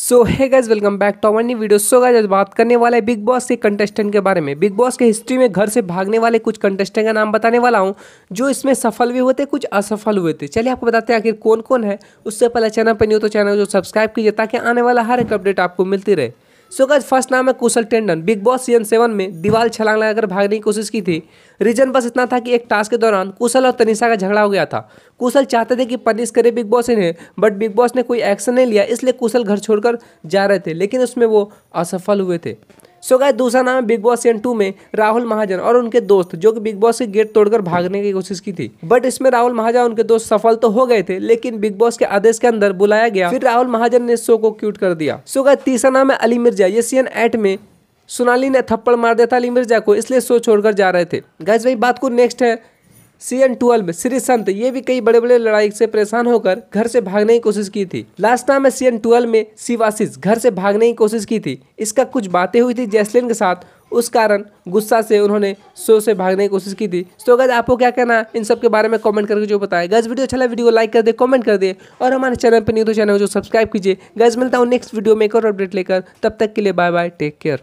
So hi guys welcome back to our new video so guys आज बात करने वाला है बिग बॉस के कंटेस्टेंट के बारे में। बिग बॉस के हिस्ट्री में घर से भागने वाले कुछ कंटेस्टेंट का नाम बताने वाला हूँ, जो इसमें सफल भी हुए थे कुछ असफल हुए थे। चलिए, आपको बताते हैं आखिर कौन कौन है। उससे पहले चैनल पर नहीं हो तो चैनल को सब्सक्राइब कीजिए, ताकि आने वाला हर एक अपडेट आपको मिलती रहे। सो गाइज़ फ़र्स्ट नाम है Kushal Tandon. Bigg Boss season seven में दीवाल छलांग लगाकर भागने की कोशिश की थी। रीजन बस इतना था कि एक टास्क के दौरान कुशल और तनिषा का झगड़ा हो गया था। कुशल चाहते थे कि पनिश करे बिग बॉस इन्हें बट बिग बॉस ने कोई एक्शन नहीं लिया, इसलिए कुशल घर छोड़कर जा रहे थे, लेकिन उसमें वो असफल हुए थे। सो गाय दूसरा नाम है बिग बॉस सीज़न टू में राहुल महाजन और उनके दोस्त, जो कि बिग बॉस के गेट तोड़कर भागने की कोशिश की थी। बट इसमें राहुल महाजन उनके दोस्त सफल तो हो गए थे, लेकिन बिग बॉस के आदेश के अंदर बुलाया गया। फिर राहुल महाजन ने शो को क्यूट कर दिया। सो गाय तीसरा नाम है अली मिर्ज़ा। ये सीज़न एट में सोनाली ने थप्पड़ मार दिया था अली मिर्ज़ा को, इसलिए शो छोड़कर जा रहे थे। गैस भाई बात को नेक्स्ट है। सीज़न ट्वेल्व में श्री संत ये भी कई बड़े बड़े लड़ाई से परेशान होकर घर से भागने की कोशिश की थी। लास्ट टाइम में सीज़न ट्वेल्व में शिवाशिष घर से भागने की कोशिश की थी। इसका कुछ बातें हुई थी जैसलिन के साथ। उस कारण गुस्सा से उन्होंने शो से भागने की कोशिश की थी। तो गज आपको क्या कहना है? इन सब के बारे में कमेंट करके जो बताए। गज वीडियो अच्छा लगा, वीडियो को लाइक कर दे कमेंट कर दे। और हमारे चैनल पर नहीं तो चैनल को जो सब्सक्राइब कीजिए। गज मिलता हूँ नेक्स्ट वीडियो में एक और अपडेट लेकर। तब तक के लिए बाय बाय टेक केयर